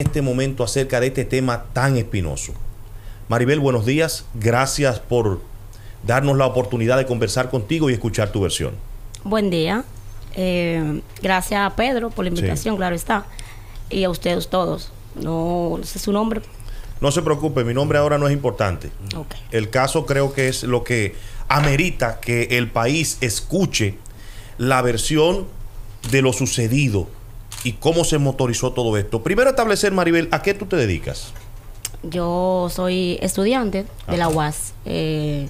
en este momento acerca de este tema tan espinoso. Maribel, buenos días. Gracias por darnos la oportunidad de conversar contigo y escuchar tu versión. Buen día. Eh, gracias a Pedro por la invitación, Sí. claro está. Y a ustedes todos. No sé su nombre. No se preocupe, mi nombre ahora no es importante. El caso creo que es lo que amerita que el país escuche la versión de lo sucedido y cómo se motorizó todo esto. Primero establecer, Maribel, ¿a qué tú te dedicas? Yo soy estudiante de la Ajá. UAS. Eh,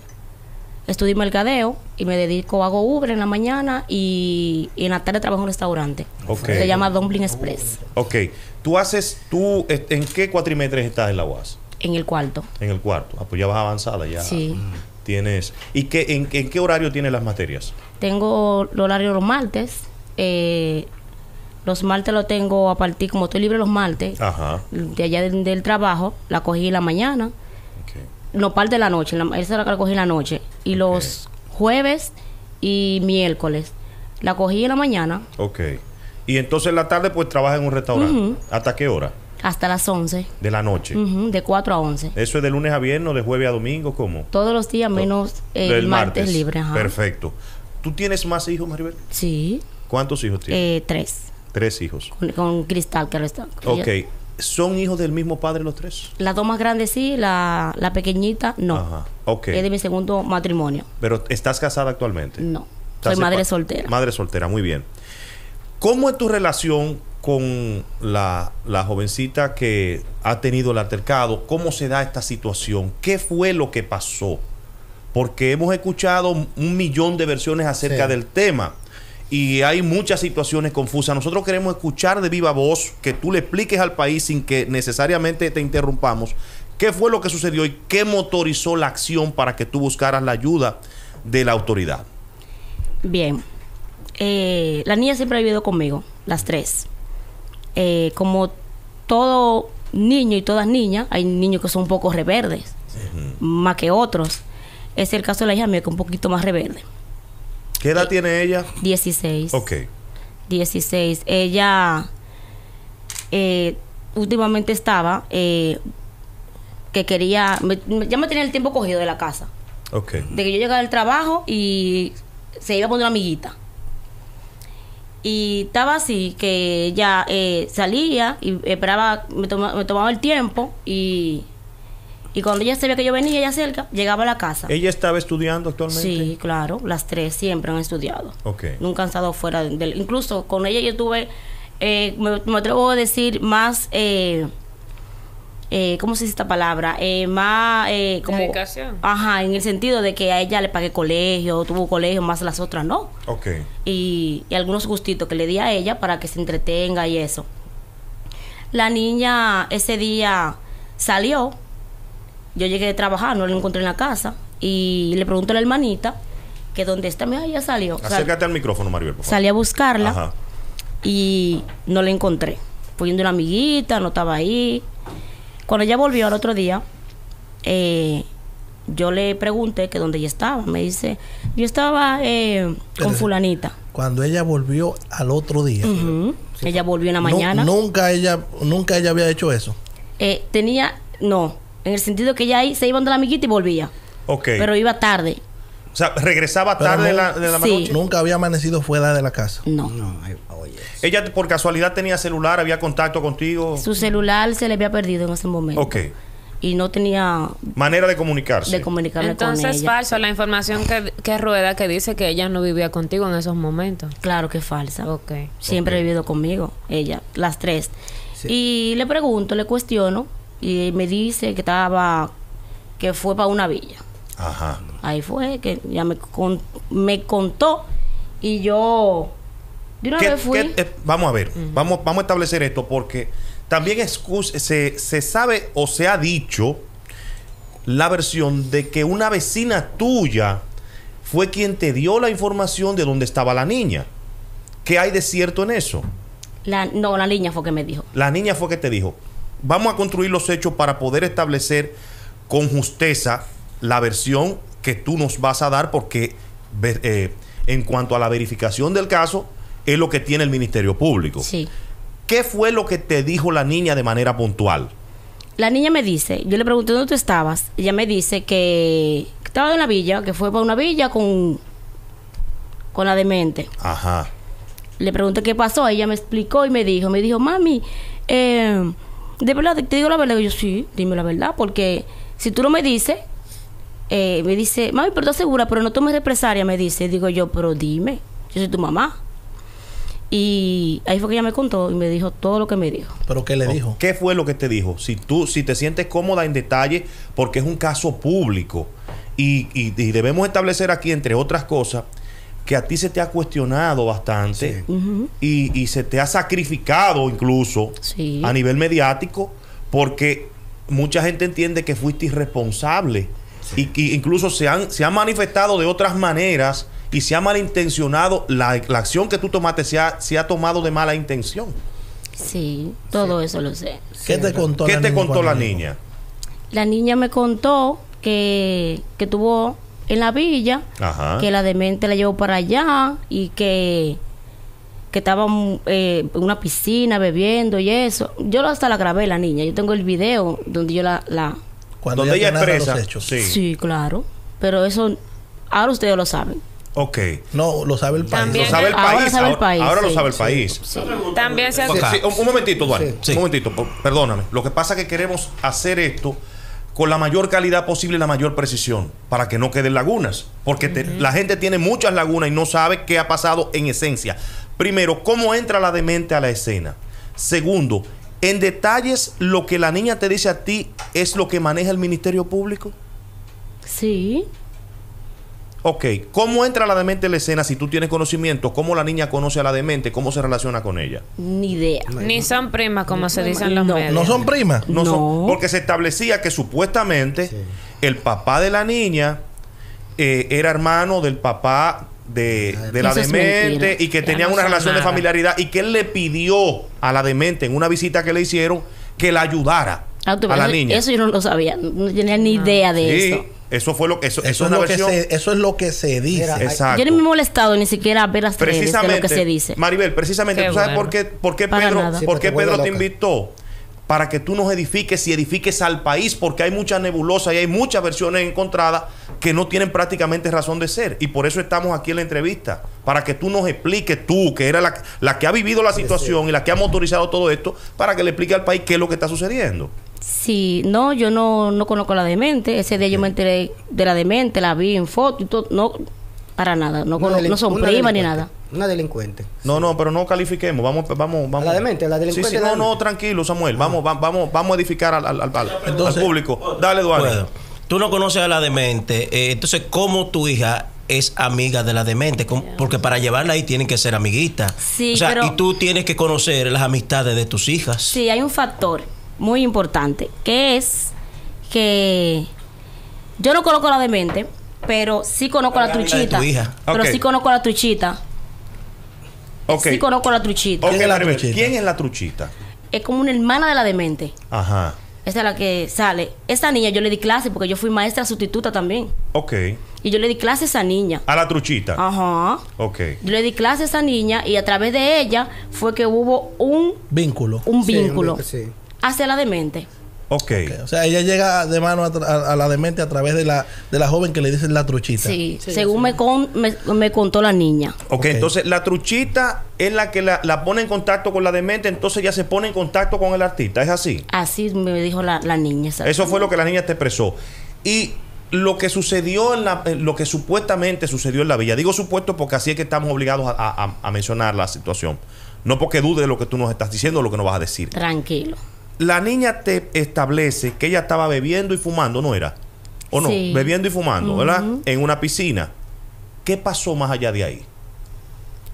estudio mercadeo y me dedico, hago Uber en la mañana y, y en la tarde trabajo en un restaurante. Se llama Dumpling Express. Ok, tú haces, tú, ¿en qué cuatrimestres estás en la UAS? En el cuarto. En el cuarto. Ah, pues ya vas avanzada, ya. Sí. Tienes. ¿Y qué, en, en qué horario tienes las materias? Tengo el horario los martes. eh, los martes lo tengo a partir, como estoy libre los martes, Ajá. de allá del, del trabajo, la cogí en la mañana. No, parte de la noche. la- esa es la que la cogí en la noche. Y los jueves y miércoles la cogí en la mañana Ok. Y entonces en la tarde pues trabajas en un restaurante. ¿Hasta qué hora? hasta las 11. De la noche. De 4 a 11. ¿Eso es de lunes a viernes o de jueves a domingo? ¿Cómo? Todos los días menos el Del martes, libre. Ajá. Perfecto. ¿Tú tienes más hijos, Maribel? Sí, ¿Cuántos hijos tienes? eh, tres. Tres hijos. Con, con Cristal, que está. Ok. ¿Son hijos del mismo padre los tres? Las dos más grandes sí, la, la pequeñita no. Ajá. Ok. Es de mi segundo matrimonio. Pero ¿estás casada actualmente? No. ¿Estás Soy madre soltera. Madre soltera, muy bien. ¿Cómo es tu relación con la, la jovencita que ha tenido el altercado? ¿Cómo se da esta situación? ¿Qué fue lo que pasó? Porque hemos escuchado un millón de versiones acerca Sí. del tema y hay muchas situaciones confusas. Nosotros queremos escuchar de viva voz que tú le expliques al país sin que necesariamente te interrumpamos qué fue lo que sucedió y qué motorizó la acción para que tú buscaras la ayuda de la autoridad. Bien. Eh, la niña siempre ha vivido conmigo, las tres. Eh, como todo niño y todas niñas, hay niños que son un poco reverdes, más que otros. Es el caso de la hija mía, que es un poquito más reverde. ¿Qué edad tiene ella? 16. Ok. 16. Ella eh, últimamente estaba eh, que quería, me- ya me tenía el tiempo cogido de la casa. Ok. De que yo llegaba del trabajo y se iba a poner una amiguita. Y estaba así, que ella eh, salía y esperaba, me, toma- me tomaba el tiempo y, y cuando ella se veía que yo venía ella cerca, llegaba a la casa. ¿Ella estaba estudiando actualmente? Sí, claro, las tres siempre han estudiado. Ok. Nunca han estado fuera del... Incluso con ella yo tuve, eh, me, me atrevo a decir, más... Eh, eh, ¿Cómo se dice esta palabra? Eh, más... Eh, como, Dedicación. Ajá, en el sentido de que a ella le pagué colegio, tuvo colegio, más las otras no. Ok. Y, y algunos gustitos que le di a ella para que se entretenga y eso. La niña ese día salió. Yo llegué de trabajar, no la encontré en la casa. Y le pregunto a la hermanita que dónde está. Mira, ella salió. Sal- Acércate al micrófono, Maribel, por favor. salí a buscarla Ajá. y no la encontré. Fui viendo una amiguita, no estaba ahí. Cuando ella volvió al otro día, eh, yo le pregunté que dónde ella estaba. Me dice, yo estaba eh, con fulanita. Cuando ella volvió al otro día. Ella volvió en la mañana. nunca ella, nunca ella había hecho eso. Eh, tenía, no, en el sentido que ella ahí se iba donde la amiguita y volvía. Ok. Pero iba tarde. o sea, regresaba Pero tarde de no- la, de la Sí. noche. Nunca había amanecido fuera de la casa. No. No, oye. Ella por casualidad tenía celular, había contacto contigo. Su celular se le había perdido en ese momento. Ok. Y no tenía Manera de comunicarse. de comunicarme Entonces con es ella. falso la información que, que rueda que dice que ella no vivía contigo en esos momentos. Claro que es falsa. Ok. Siempre ha vivido conmigo, ella, las tres. Y le pregunto, le cuestiono, y me dice que estaba, que fue para una villa. Ajá. Ahí fue, que ya me, con- me contó, y yo de una ¿Qué- vez fui. eh, vamos a ver, vamos, vamos a establecer esto porque también se, se sabe o se ha dicho la versión de que una vecina tuya fue quien te dio la información de dónde estaba la niña. ¿Qué hay de cierto en eso? La, no, la niña fue que me dijo. La niña fue que te dijo, vamos a construir los hechos para poder establecer con justeza la versión que tú nos vas a dar porque eh, en cuanto a la verificación del caso es lo que tiene el Ministerio Público. Sí. ¿Qué fue lo que te dijo la niña de manera puntual? La niña me dice, yo le pregunté dónde tú estabas. Ella me dice que, que estaba en la villa, que fue para una villa con, con la demente. Ajá. Le pregunté qué pasó. Ella me explicó y me dijo, me dijo, mami, eh, de verdad, te digo la verdad. Y yo, sí, dime la verdad, porque si tú no me dices, eh, me dice, mami, pero estás segura, pero no tomes represalia, me dice. Digo yo, pero dime, yo soy tu mamá. Y ahí fue que ella me contó y me dijo todo lo que me dijo. ¿Pero qué le dijo? ¿Qué fue lo que te dijo? Si tú, si te sientes cómoda en detalle, porque es un caso público y, y- y debemos establecer aquí, entre otras cosas, que a ti se te ha cuestionado bastante y, y se te ha sacrificado incluso Sí. a nivel mediático, porque mucha gente entiende que fuiste irresponsable y que incluso se han, se han manifestado de otras maneras y se ha malintencionado, la, la acción que tú tomaste se ha, se ha tomado de mala intención. Sí, todo eso lo sé. ¿Qué te contó ¿Qué la te niña contó la niña? La niña me contó que, que tuvo en la villa, Ajá. que la demente la llevó para allá y que, que estaba eh, en una piscina bebiendo y eso. Yo hasta la grabé la niña. Yo tengo el video donde yo la... la Cuando Donde ella expresa. los hechos. Sí. sí. claro. Pero eso ahora ustedes lo saben. Ok. No, lo sabe el país. También- Lo sabe el Ahora país. sabe el ahora, país, ahora lo sí, sabe el sí, país. También se hace... sí, un, momentito, Duarte. Sí. Un momentito, perdóname. Lo que pasa es que queremos hacer esto con la mayor calidad posible y la mayor precisión para que no queden lagunas. Porque te- la gente tiene muchas lagunas y no sabe qué ha pasado en esencia. Primero, ¿cómo entra la demente a la escena? Segundo, en detalles, lo que la niña te dice a ti es lo que maneja el Ministerio Público. Sí. Ok, ¿cómo entra la demente a la escena si tú tienes conocimiento? ¿Cómo la niña conoce a la demente? ¿Cómo se relaciona con ella? Ni idea. Ni son primas, como se dicen los No. medios. ¿No son primas? No, son- porque se establecía que supuestamente Sí. el papá de la niña eh, era hermano del papá de, de la demente y que Ya tenían no una relación de familiaridad y que él le pidió a la demente en una visita que le hicieron que la ayudara Ah, a la niña. Eso yo no lo sabía. No tenía ni idea de Sí, eso. Eso fue lo que eso, Eso, eso es una lo que versión se, eso es lo que se dice. Mira, exacto. Yo ni me he molestado ni siquiera a ver las redes de Precisamente, lo que se dice. Maribel, precisamente, Qué ¿tú sabes bueno. por qué, por qué Para Pedro. Sí, por porque qué te Pedro te invitó? Para que tú nos edifiques y edifiques al país, porque hay muchas nebulosas y hay muchas versiones encontradas que no tienen prácticamente razón de ser. Y por eso estamos aquí en la entrevista, para que tú nos expliques, tú, que era la, la que ha vivido la situación y la que ha motorizado todo esto, para que le explique al país qué es lo que está sucediendo. Sí, no, yo no, no conozco a la demente. Ese día yo me enteré de la demente, la vi en foto y todo. No, para nada. No, conozco- no son primas ni nada. Una delincuente. No, no, pero no califiquemos. Vamos, vamos, vamos. la demente, la delincuente sí, no, no, tranquilo, Samuel. Vamos, va- vamos, vamos a edificar al, al- al- al- Entonces- al público. Dale, Eduardo. Puedo. Tú no conoces a la demente, eh, entonces, ¿cómo tu hija es amiga de la demente? Porque para llevarla ahí tienen que ser amiguitas. Sí, o sea, pero- y tú tienes que conocer las amistades de tus hijas. Sí, hay un factor muy importante, que es que yo no conozco a la demente, pero sí conozco a la de truchita. tu hija. Pero Ok. sí conozco a la truchita. Ok. Sí conozco a la truchita. Ok, ¿Quién es la truchita? ¿Quién es la truchita? Es como una hermana de la demente. Ajá. Esa es la que sale. Esta niña yo le di clase porque yo fui maestra sustituta también. Ok. Y yo le di clase a esa niña. A la truchita. Ajá. Ok. Yo le di clase a esa niña y a través de ella fue que hubo un, Vínculo. un Sí, un vínculo vínculo, sí. Hacia la demente. Ok. O sea, ella llega de mano a, tra- a- a la demente a través de la, de la joven que le dicen la truchita. Sí, Sí, según sí. Me, con- me, me contó la niña. Ok, Ok. entonces la truchita es la que la, la pone en contacto con la demente, entonces ya se pone en contacto con el artista, ¿es así? Así me dijo la, la niña. exacto. Eso fue lo que la niña te expresó. Y lo que sucedió en la, en lo que supuestamente sucedió en la villa, digo supuesto porque así es que estamos obligados a, a- a mencionar la situación. No porque dude de lo que tú nos estás diciendo o lo que nos vas a decir. Tranquilo. La niña te establece que ella estaba bebiendo y fumando, ¿no era? ¿O no? Sí. Bebiendo y fumando, ¿verdad? En una piscina. ¿Qué pasó más allá de ahí?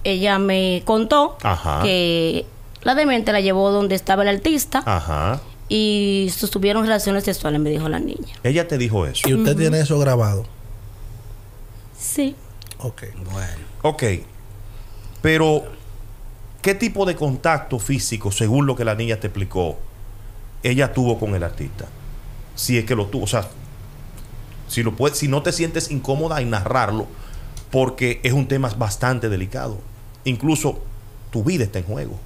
Ella me contó Ajá. que la demente la llevó donde estaba el artista Ajá. y sostuvieron relaciones sexuales, me dijo la niña. Ella te dijo eso. Y usted tiene eso grabado. Sí. Ok. Bueno. Ok. Pero, ¿qué tipo de contacto físico, según lo que la niña te explicó, ella tuvo con el artista? Si es que lo tuvo. O sea, si, lo puedes, si no te sientes incómoda en narrarlo, porque es un tema bastante delicado. Incluso tu vida está en juego.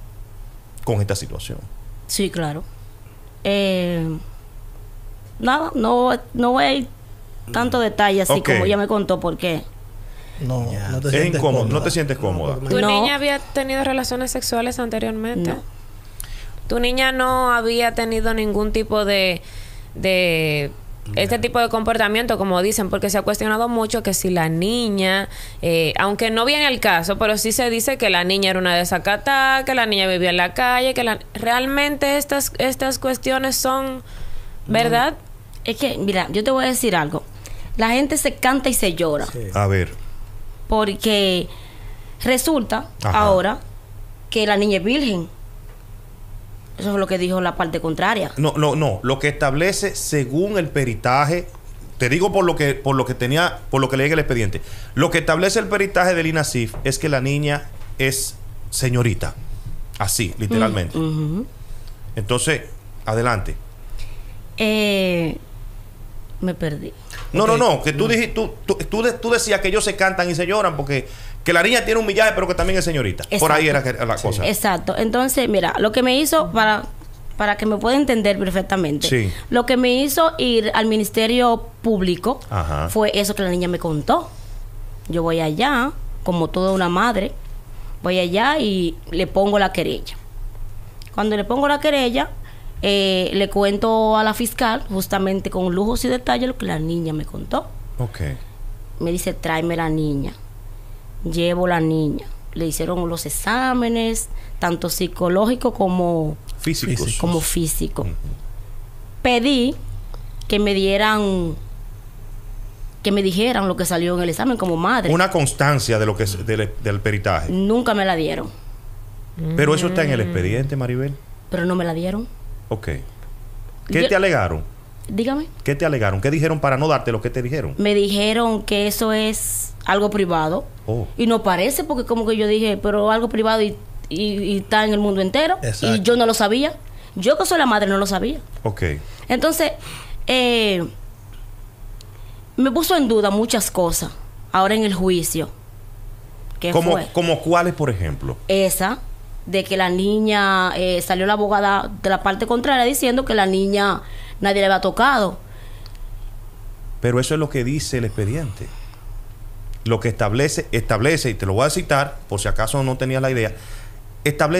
con esta situación. Sí, claro. Eh, nada, no, no voy a ir tanto detalle así como ella me contó por qué. No, no te Es sientes incómodo, cómoda. no te sientes cómoda. porque ¿Tu No. niña había tenido relaciones sexuales anteriormente? No. ¿Tu niña no había tenido ningún tipo de, de este tipo de comportamiento, como dicen? Porque se ha cuestionado mucho que si la niña, eh, aunque no viene el caso, pero sí se dice que la niña era una desacatada, que la niña vivía en la calle, que la, realmente estas, estas cuestiones son verdad. Es que, mira, yo te voy a decir algo. La gente se canta y se llora. A ver, Porque resulta Ajá. ahora que la niña es virgen. Eso es lo que dijo la parte contraria. no, no, no. Lo que establece según el peritaje, te digo por lo que, por lo que tenía, por lo que leí en el expediente. Lo que establece el peritaje del INASIF es que la niña es señorita. Así, literalmente. Ujú. Entonces, adelante. Eh, me perdí. No, no, no, que tú, dijiste, tú, tú, tú de- tú decías que ellos se cantan y se lloran porque que la niña tiene un millaje, pero que también es señorita. Por ahí era la cosa. Exacto. Entonces, mira, lo que me hizo para para que me pueda entender perfectamente. Sí. Lo que me hizo ir al Ministerio Público Ajá. fue eso que la niña me contó. Yo voy allá, como toda una madre, voy allá y le pongo la querella. Cuando le pongo la querella, eh, le cuento a la fiscal, justamente con lujos y detalles, lo que la niña me contó. Ok. Me dice, tráeme la niña. Llevo la niña. Le hicieron los exámenes, tanto psicológico como, Físicos. Físico. como físico. Pedí que me dieran, que me dijeran lo que salió en el examen como madre. Una constancia de lo que es del, del peritaje. Nunca me la dieron, Pero eso está en el Mm. expediente, Maribel. pero no me la dieron. Ok. ¿Qué Yo- te alegaron? Dígame. ¿Qué te alegaron? ¿Qué dijeron para no darte lo que te dijeron? Me dijeron que eso es algo privado. Oh. Y no parece porque como que yo dije, pero algo privado y, y- y está en el mundo entero. Exacto. Y yo no lo sabía. Yo que soy la madre no lo sabía. Ok. Entonces, eh, me puso en duda muchas cosas ahora en el juicio. ¿Qué ¿Como, fue? como cuáles, por ejemplo? Esa, de que la niña, eh, salió la abogada de la parte contraria diciendo que la niña nadie le había tocado. Pero eso es lo que dice el expediente. Lo que establece, establece, y te lo voy a citar, por si acaso no tenías la idea, establece